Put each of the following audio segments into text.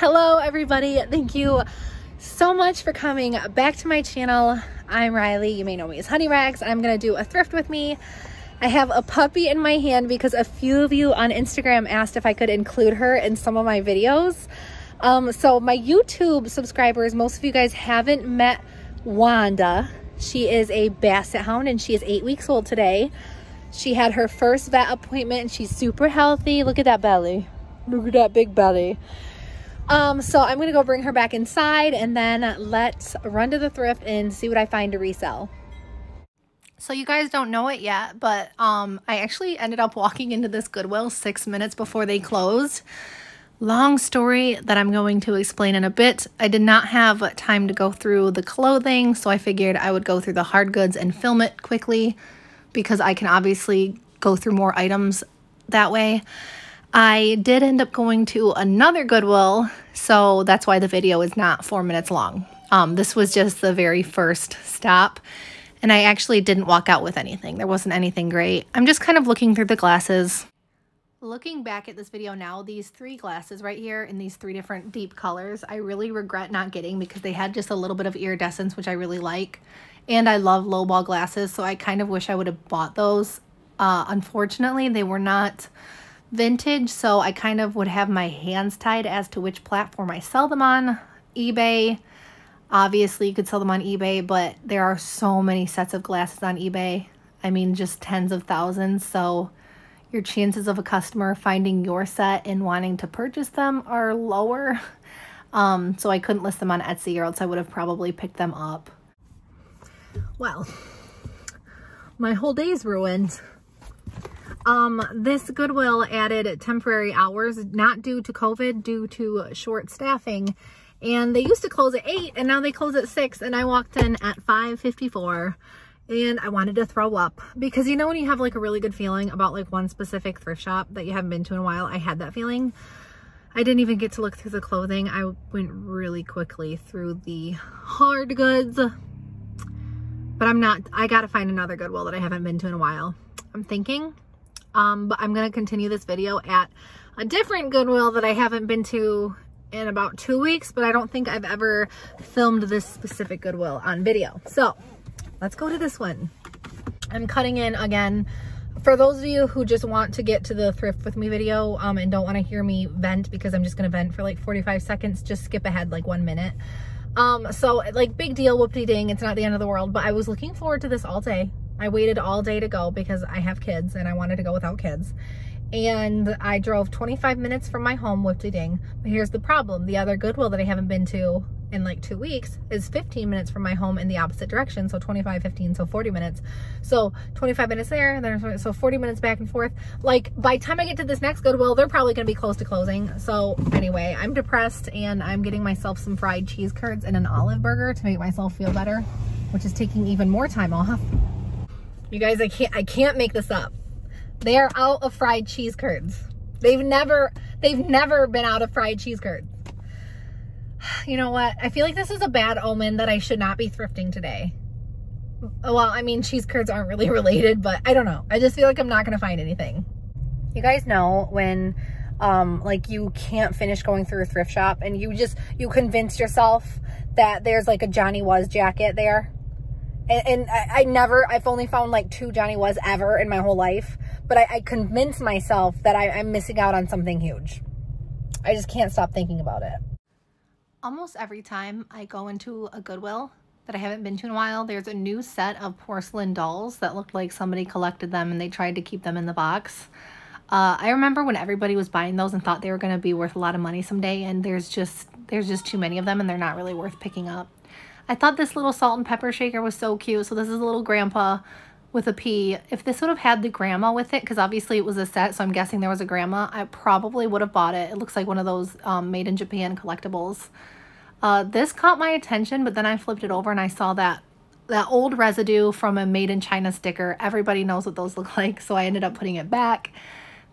Hello everybody. Thank you so much for coming back to my channel. I'm Riley. You may know me as Honey Rags. I'm going to do a thrift with me. I have a puppy in my hand because a few of you on Instagram asked if I could include her in some of my videos. Um, so my YouTube subscribers, most of you guys haven't met Wanda. She is a basset hound and she is eight weeks old today. She had her first vet appointment and she's super healthy. Look at that belly. Look at that big belly. Um, so I'm gonna go bring her back inside and then let's run to the thrift and see what I find to resell. So you guys don't know it yet, but um, I actually ended up walking into this Goodwill six minutes before they closed. Long story that I'm going to explain in a bit. I did not have time to go through the clothing, so I figured I would go through the hard goods and film it quickly because I can obviously go through more items that way. I did end up going to another Goodwill, so that's why the video is not four minutes long. Um, this was just the very first stop, and I actually didn't walk out with anything. There wasn't anything great. I'm just kind of looking through the glasses. Looking back at this video now, these three glasses right here in these three different deep colors, I really regret not getting because they had just a little bit of iridescence, which I really like. And I love lowball glasses, so I kind of wish I would have bought those. Uh, unfortunately, they were not vintage, so I kind of would have my hands tied as to which platform I sell them on. eBay, obviously you could sell them on eBay, but there are so many sets of glasses on eBay. I mean, just tens of thousands, so your chances of a customer finding your set and wanting to purchase them are lower. Um, so I couldn't list them on Etsy or else I would have probably picked them up. Well, my whole day's ruined. Um, this Goodwill added temporary hours, not due to COVID, due to short staffing. And they used to close at 8 and now they close at 6 and I walked in at 5.54 and I wanted to throw up because you know when you have like a really good feeling about like one specific thrift shop that you haven't been to in a while, I had that feeling. I didn't even get to look through the clothing. I went really quickly through the hard goods, but I'm not, I got to find another Goodwill that I haven't been to in a while. I'm thinking um, but I'm going to continue this video at a different Goodwill that I haven't been to in about two weeks, but I don't think I've ever filmed this specific Goodwill on video. So let's go to this one. I'm cutting in again. For those of you who just want to get to the thrift with me video um, and don't want to hear me vent because I'm just going to vent for like 45 seconds, just skip ahead like one minute. Um, so like big deal, whoopty ding, it's not the end of the world, but I was looking forward to this all day. I waited all day to go because I have kids and I wanted to go without kids. And I drove 25 minutes from my home, with ding. But here's the problem. The other Goodwill that I haven't been to in like two weeks is 15 minutes from my home in the opposite direction. So 25, 15, so 40 minutes. So 25 minutes there, then so 40 minutes back and forth. Like by the time I get to this next Goodwill, they're probably gonna be close to closing. So anyway, I'm depressed and I'm getting myself some fried cheese curds and an olive burger to make myself feel better, which is taking even more time off. You guys, I can't, I can't make this up. They are out of fried cheese curds. They've never, they've never been out of fried cheese curds. You know what? I feel like this is a bad omen that I should not be thrifting today. Well, I mean, cheese curds aren't really related, but I don't know. I just feel like I'm not going to find anything. You guys know when um, like you can't finish going through a thrift shop and you just, you convince yourself that there's like a Johnny Was jacket there and, and I, I, never, I've only found like two Johnny Was ever in my whole life. But I, I convinced myself that I, I'm missing out on something huge. I just can't stop thinking about it. Almost every time I go into a Goodwill that I haven't been to in a while, there's a new set of porcelain dolls that looked like somebody collected them and they tried to keep them in the box. Uh, I remember when everybody was buying those and thought they were going to be worth a lot of money someday and there's just there's just too many of them and they're not really worth picking up. I thought this little salt and pepper shaker was so cute. So this is a little grandpa with a P. If this would have had the grandma with it, because obviously it was a set, so I'm guessing there was a grandma, I probably would have bought it. It looks like one of those um, made in Japan collectibles. Uh, this caught my attention, but then I flipped it over and I saw that that old residue from a made in China sticker. Everybody knows what those look like, so I ended up putting it back.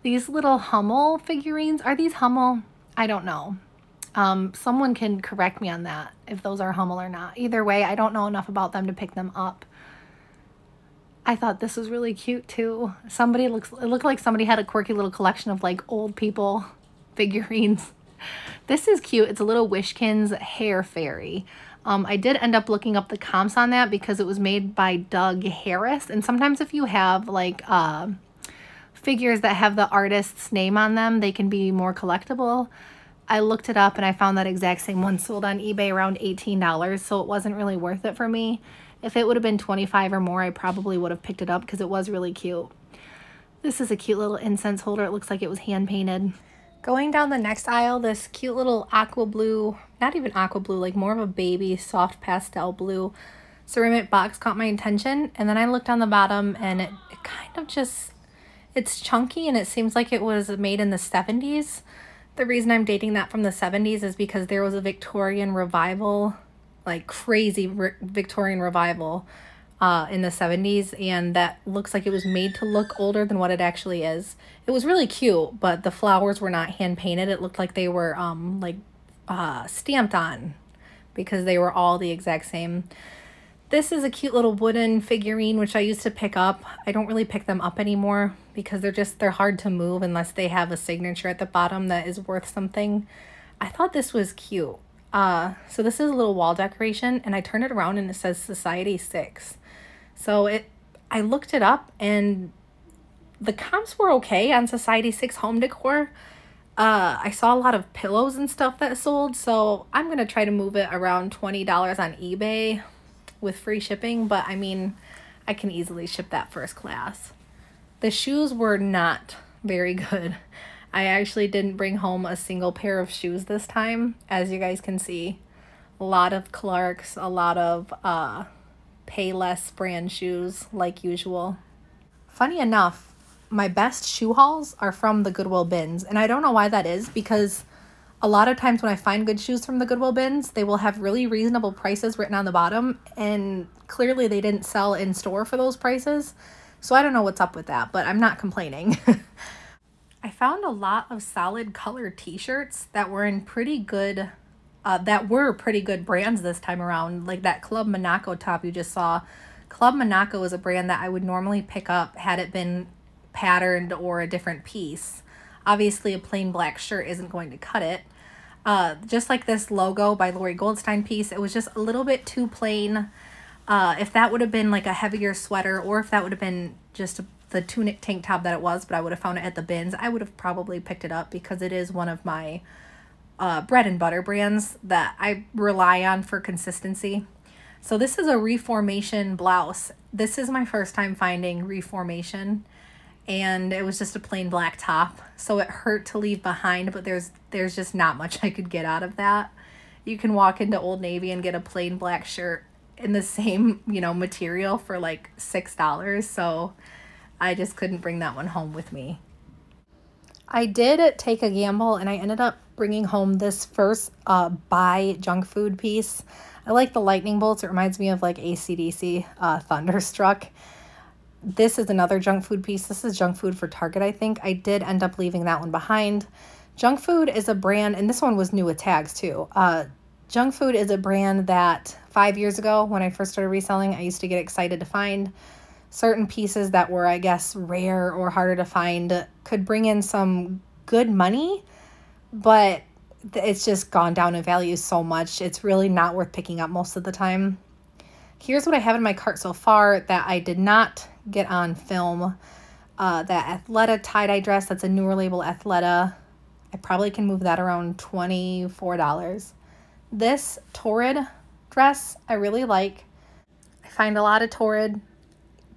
These little Hummel figurines, are these Hummel? I don't know. Um, someone can correct me on that if those are Hummel or not. Either way, I don't know enough about them to pick them up. I thought this was really cute too. Somebody looks, it looked like somebody had a quirky little collection of like old people figurines. this is cute. It's a little Wishkins hair fairy. Um, I did end up looking up the comps on that because it was made by Doug Harris. And sometimes if you have like uh, figures that have the artist's name on them, they can be more collectible. I looked it up and I found that exact same one sold on eBay around $18, so it wasn't really worth it for me. If it would have been 25 or more, I probably would have picked it up because it was really cute. This is a cute little incense holder. It looks like it was hand painted. Going down the next aisle, this cute little aqua blue, not even aqua blue, like more of a baby soft pastel blue ceramic box caught my attention. And then I looked on the bottom and it, it kind of just, it's chunky and it seems like it was made in the 70s. The reason I'm dating that from the 70s is because there was a Victorian revival, like crazy Victorian revival uh, in the 70s and that looks like it was made to look older than what it actually is. It was really cute, but the flowers were not hand painted. It looked like they were um, like uh, stamped on because they were all the exact same. This is a cute little wooden figurine which I used to pick up. I don't really pick them up anymore because they're just they're hard to move unless they have a signature at the bottom that is worth something. I thought this was cute. Uh, so this is a little wall decoration and I turned it around and it says Society 6. So it, I looked it up and the comps were okay on Society 6 home decor. Uh, I saw a lot of pillows and stuff that sold, so I'm going to try to move it around $20 on eBay with free shipping, but I mean, I can easily ship that first class. The shoes were not very good. I actually didn't bring home a single pair of shoes this time, as you guys can see. A lot of Clarks, a lot of uh, Payless brand shoes like usual. Funny enough, my best shoe hauls are from the Goodwill bins. And I don't know why that is because a lot of times when I find good shoes from the Goodwill bins, they will have really reasonable prices written on the bottom. And clearly they didn't sell in store for those prices. So I don't know what's up with that, but I'm not complaining. I found a lot of solid color t-shirts that were in pretty good uh, that were pretty good brands this time around. Like that Club Monaco top you just saw. Club Monaco is a brand that I would normally pick up had it been patterned or a different piece. Obviously, a plain black shirt isn't going to cut it. Uh, just like this logo by Lori Goldstein piece, it was just a little bit too plain. Uh, if that would have been like a heavier sweater or if that would have been just a, the tunic tank top that it was, but I would have found it at the bins, I would have probably picked it up because it is one of my uh, bread and butter brands that I rely on for consistency. So this is a Reformation blouse. This is my first time finding Reformation and it was just a plain black top. So it hurt to leave behind, but there's there's just not much I could get out of that. You can walk into Old Navy and get a plain black shirt in the same, you know, material for like $6. So I just couldn't bring that one home with me. I did take a gamble and I ended up bringing home this first uh, buy junk food piece. I like the lightning bolts. It reminds me of like ACDC uh, Thunderstruck. This is another junk food piece. This is junk food for Target, I think. I did end up leaving that one behind. Junk food is a brand, and this one was new with tags too. Uh, junk food is a brand that five years ago, when I first started reselling, I used to get excited to find certain pieces that were, I guess, rare or harder to find could bring in some good money, but it's just gone down in value so much. It's really not worth picking up most of the time. Here's what I have in my cart so far that I did not get on film. Uh, that Athleta tie-dye dress, that's a newer label Athleta. I probably can move that around $24. This Torrid dress I really like. I find a lot of Torrid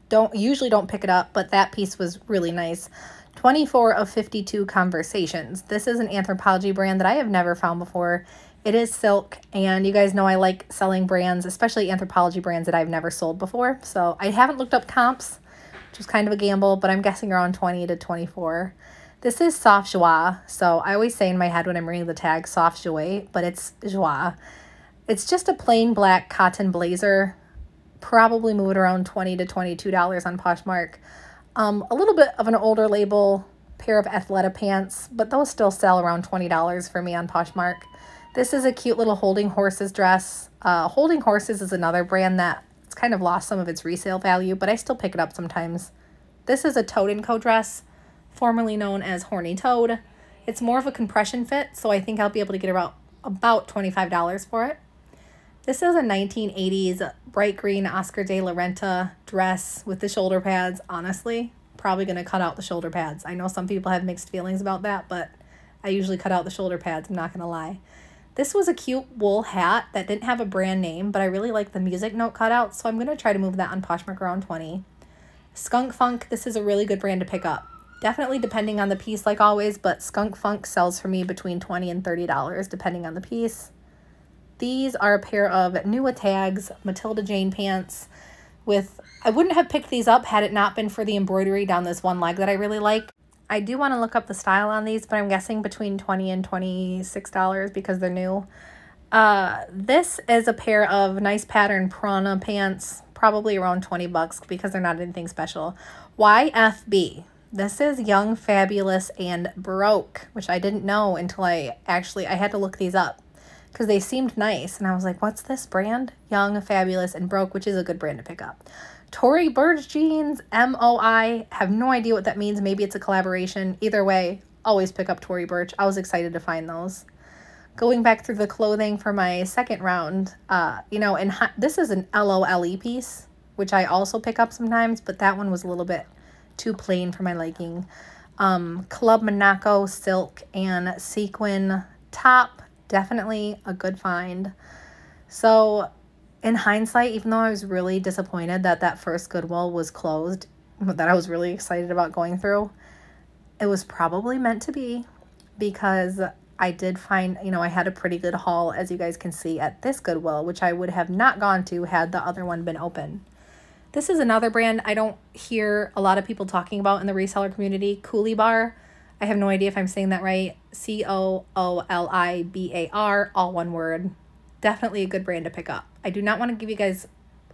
don't usually don't pick it up, but that piece was really nice. 24 of 52 conversations. This is an Anthropologie brand that I have never found before. It is silk, and you guys know I like selling brands, especially Anthropologie brands that I've never sold before. So I haven't looked up comps, which was kind of a gamble, but I'm guessing around 20 to 24. This is Soft Joie. So I always say in my head when I'm reading the tag, Soft Joie, but it's Joie. It's just a plain black cotton blazer probably move it around 20 to $22 on Poshmark. Um, a little bit of an older label pair of Athleta pants, but those still sell around $20 for me on Poshmark. This is a cute little Holding Horses dress. Uh, Holding Horses is another brand that it's kind of lost some of its resale value, but I still pick it up sometimes. This is a Toad & Co dress, formerly known as Horny Toad. It's more of a compression fit, so I think I'll be able to get about, about $25 for it. This is a 1980s bright green Oscar de la Renta dress with the shoulder pads. Honestly, probably going to cut out the shoulder pads. I know some people have mixed feelings about that, but I usually cut out the shoulder pads, I'm not going to lie. This was a cute wool hat that didn't have a brand name, but I really like the music note cutout, so I'm going to try to move that on Poshmark around 20. Skunk Funk, this is a really good brand to pick up. Definitely depending on the piece like always, but Skunk Funk sells for me between 20 and $30 depending on the piece. These are a pair of Nua tags, Matilda Jane pants with, I wouldn't have picked these up had it not been for the embroidery down this one leg that I really like. I do want to look up the style on these, but I'm guessing between 20 and $26 because they're new. Uh, this is a pair of nice pattern Prana pants, probably around 20 bucks because they're not anything special. YFB. This is Young, Fabulous, and Broke, which I didn't know until I actually, I had to look these up because they seemed nice. And I was like, what's this brand? Young, Fabulous, and Broke, which is a good brand to pick up. Tory Burch Jeans, M-O-I. Have no idea what that means. Maybe it's a collaboration. Either way, always pick up Tory Burch. I was excited to find those. Going back through the clothing for my second round, uh, you know, and this is an LOLE piece, which I also pick up sometimes, but that one was a little bit too plain for my liking. Um, Club Monaco silk and sequin top, definitely a good find. So in hindsight, even though I was really disappointed that that first Goodwill was closed, that I was really excited about going through, it was probably meant to be because I did find, you know, I had a pretty good haul, as you guys can see, at this Goodwill, which I would have not gone to had the other one been open. This is another brand I don't hear a lot of people talking about in the reseller community, Coolibar. I have no idea if I'm saying that right. C-O-O-L-I-B-A-R, all one word. Definitely a good brand to pick up. I do not want to give you guys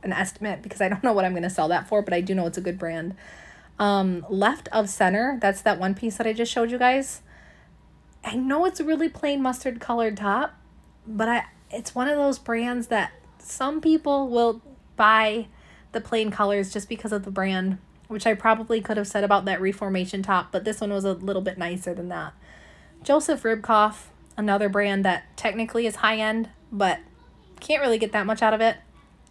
an estimate because I don't know what I'm going to sell that for, but I do know it's a good brand. Um, left of center, that's that one piece that I just showed you guys. I know it's a really plain mustard colored top, but I it's one of those brands that some people will buy the plain colors just because of the brand, which I probably could have said about that Reformation top, but this one was a little bit nicer than that. Joseph Ribkoff, another brand that technically is high-end, but can't really get that much out of it.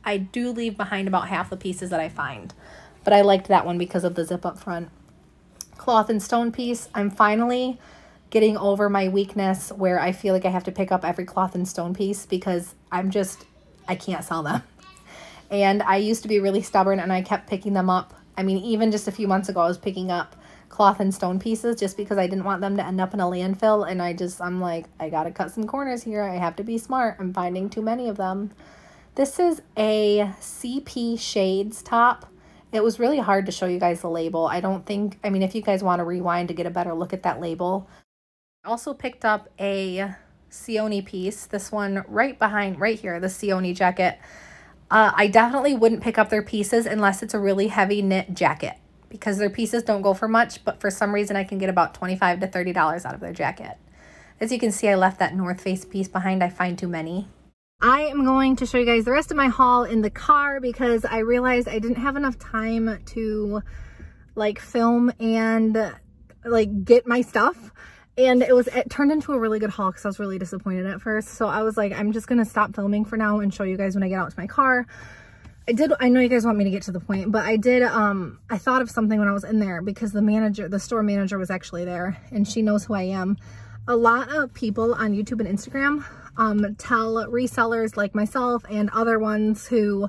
I do leave behind about half the pieces that I find, but I liked that one because of the zip up front. Cloth and stone piece, I'm finally getting over my weakness where I feel like I have to pick up every cloth and stone piece because I'm just, I can't sell them. And I used to be really stubborn and I kept picking them up. I mean, even just a few months ago, I was picking up cloth and stone pieces just because I didn't want them to end up in a landfill. And I just, I'm like, I got to cut some corners here. I have to be smart. I'm finding too many of them. This is a CP Shades top. It was really hard to show you guys the label. I don't think, I mean, if you guys want to rewind to get a better look at that label. I also picked up a Sioni piece. This one right behind, right here, the Sioni jacket. Uh, I definitely wouldn't pick up their pieces unless it's a really heavy knit jacket because their pieces don't go for much, but for some reason I can get about 25 to $30 out of their jacket. As you can see, I left that North Face piece behind. I find too many. I am going to show you guys the rest of my haul in the car because I realized I didn't have enough time to like film and like get my stuff. And it was, it turned into a really good haul because I was really disappointed at first. So I was like, I'm just to stop filming for now and show you guys when I get out to my car. I did, I know you guys want me to get to the point, but I did, um, I thought of something when I was in there because the manager, the store manager was actually there and she knows who I am. A lot of people on YouTube and Instagram, um, tell resellers like myself and other ones who,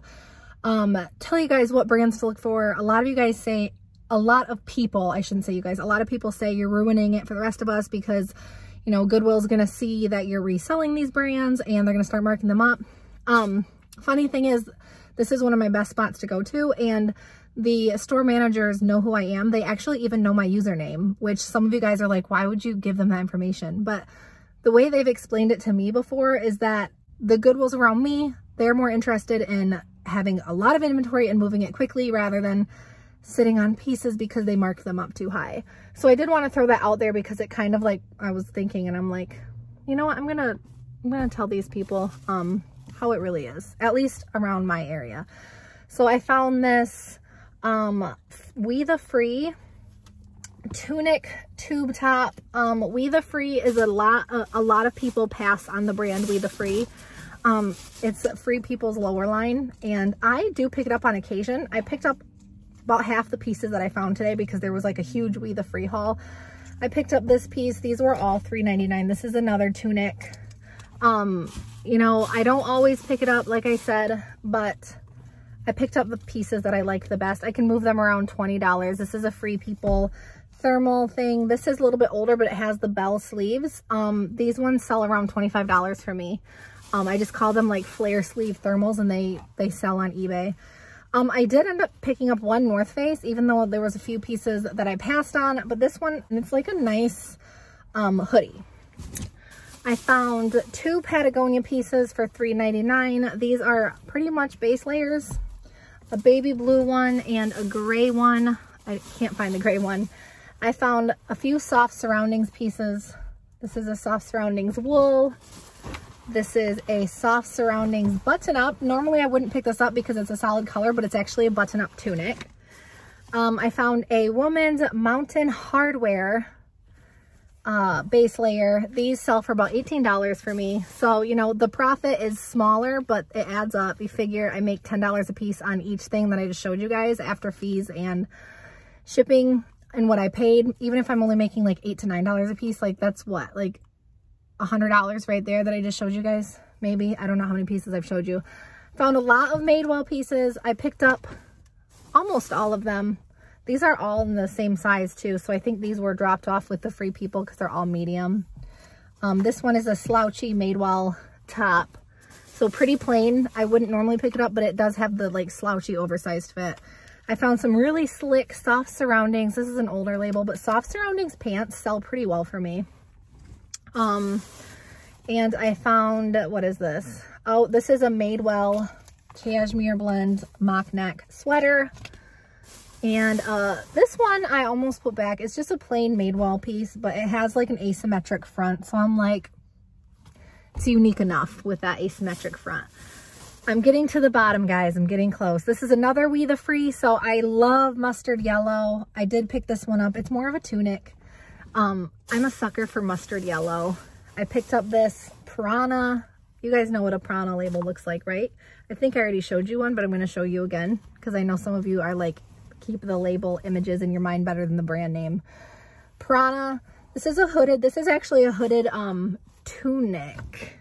um, tell you guys what brands to look for. A lot of you guys say, a lot of people, I shouldn't say you guys, a lot of people say you're ruining it for the rest of us because, you know, Goodwill's going to see that you're reselling these brands and they're going to start marking them up. Um, funny thing is, this is one of my best spots to go to and the store managers know who I am. They actually even know my username, which some of you guys are like, why would you give them that information? But the way they've explained it to me before is that the Goodwills around me, they're more interested in having a lot of inventory and moving it quickly rather than sitting on pieces because they marked them up too high. So I did want to throw that out there because it kind of like, I was thinking and I'm like, you know what, I'm going to, I'm going to tell these people, um, how it really is, at least around my area. So I found this um, We the Free tunic tube top. Um, We the Free is a lot, a, a lot of people pass on the brand We the Free. Um, it's Free People's lower line and I do pick it up on occasion. I picked up about half the pieces that I found today because there was like a huge We the Free haul. I picked up this piece. These were all $3.99. This is another tunic. Um, you know, I don't always pick it up, like I said, but I picked up the pieces that I like the best. I can move them around $20. This is a Free People thermal thing. This is a little bit older, but it has the bell sleeves. Um, these ones sell around $25 for me. Um, I just call them like flare sleeve thermals and they, they sell on eBay. Um, I did end up picking up one North Face, even though there was a few pieces that I passed on, but this one, it's like a nice um, hoodie. I found two Patagonia pieces for $3.99. These are pretty much base layers, a baby blue one and a gray one. I can't find the gray one. I found a few soft surroundings pieces. This is a soft surroundings wool. This is a soft surroundings button up. Normally I wouldn't pick this up because it's a solid color, but it's actually a button up tunic. Um, I found a woman's Mountain Hardwear uh, base layer. These sell for about $18 for me. So, you know, the profit is smaller, but it adds up. You figure I make $10 a piece on each thing that I just showed you guys after fees and shipping and what I paid. Even if I'm only making like 8 to $9 a piece, like that's what? Like $100 right there that I just showed you guys. Maybe. I don't know how many pieces I've showed you. Found a lot of Madewell pieces. I picked up almost all of them. These are all in the same size too. So I think these were dropped off with the free people because they're all medium. Um, this one is a slouchy Madewell top. So pretty plain. I wouldn't normally pick it up, but it does have the like slouchy oversized fit. I found some really slick soft surroundings. This is an older label, but soft surroundings pants sell pretty well for me. Um, and I found, what is this? Oh, this is a Madewell cashmere blend mock neck sweater. And uh, this one I almost put back. It's just a plain Madewell piece, but it has like an asymmetric front. So I'm like, it's unique enough with that asymmetric front. I'm getting to the bottom, guys. I'm getting close. This is another We The Free. So I love mustard yellow. I did pick this one up. It's more of a tunic. Um, I'm a sucker for mustard yellow. I picked up this Prana. You guys know what a Prana label looks like, right? I think I already showed you one, but I'm going to show you again because I know some of you are like, keep the label images in your mind better than the brand name. Prana. This is a hooded, this is actually a hooded um, tunic.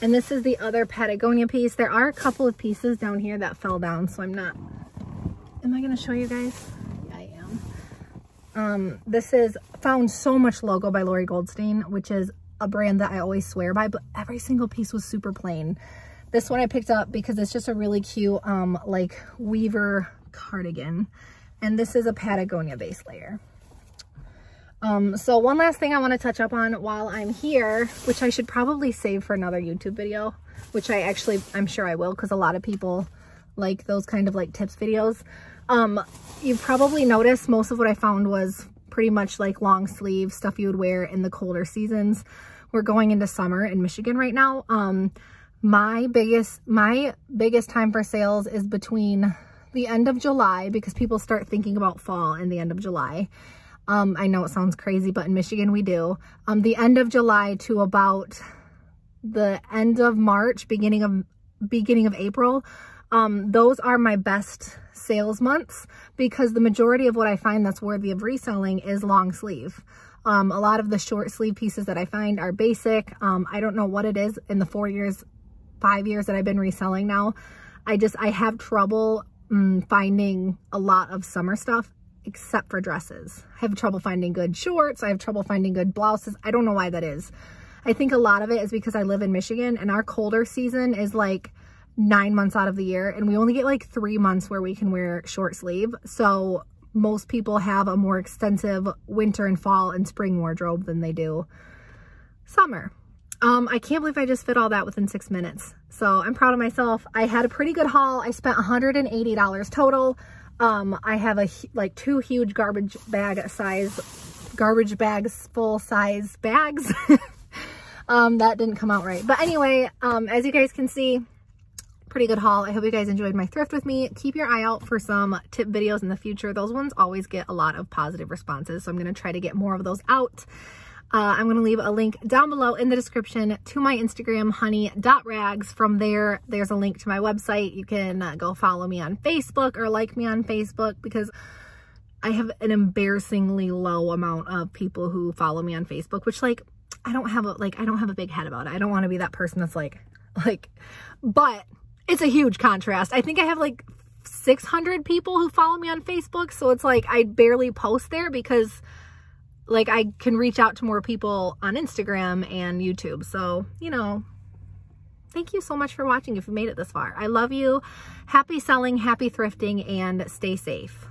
And this is the other Patagonia piece. There are a couple of pieces down here that fell down, so I'm not, am I going to show you guys? Um, this is found so much logo by Lori Goldstein, which is a brand that I always swear by, but every single piece was super plain. This one I picked up because it's just a really cute, um, like weaver cardigan. And this is a Patagonia base layer. Um, so one last thing I want to touch up on while I'm here, which I should probably save for another YouTube video, which I actually, I'm sure I will, because a lot of people like those kind of like tips videos. Um, you've probably noticed most of what I found was pretty much like long sleeve stuff you would wear in the colder seasons. We're going into summer in Michigan right now. Um, my biggest, my biggest time for sales is between the end of July because people start thinking about fall in the end of July. Um, I know it sounds crazy, but in Michigan we do. Um, the end of July to about the end of March, beginning of beginning of April. Um, those are my best sales months because the majority of what I find that's worthy of reselling is long sleeve. Um, a lot of the short sleeve pieces that I find are basic. Um, I don't know what it is in the four years, five years that I've been reselling now. I just, I have trouble um, finding a lot of summer stuff except for dresses. I have trouble finding good shorts. I have trouble finding good blouses. I don't know why that is. I think a lot of it is because I live in Michigan and our colder season is like nine months out of the year and we only get like three months where we can wear short sleeve. So most people have a more extensive winter and fall and spring wardrobe than they do summer. Um, I can't believe I just fit all that within six minutes. So I'm proud of myself. I had a pretty good haul. I spent $180 total. Um, I have a like two huge garbage bag size, garbage bags, full size bags. um, that didn't come out right. But anyway, um, as you guys can see, pretty good haul. I hope you guys enjoyed my thrift with me. Keep your eye out for some tip videos in the future. Those ones always get a lot of positive responses, so I'm going to try to get more of those out. Uh, I'm going to leave a link down below in the description to my Instagram, honey.rags. From there, there's a link to my website. You can uh, go follow me on Facebook or like me on Facebook because I have an embarrassingly low amount of people who follow me on Facebook, which like, I don't have a, like, I don't have a big head about it. I don't want to be that person that's like, like, but it's a huge contrast. I think I have like 600 people who follow me on Facebook. So it's like, I barely post there because like I can reach out to more people on Instagram and YouTube. So, you know, thank you so much for watching if you made it this far. I love you. Happy selling, happy thrifting, and stay safe.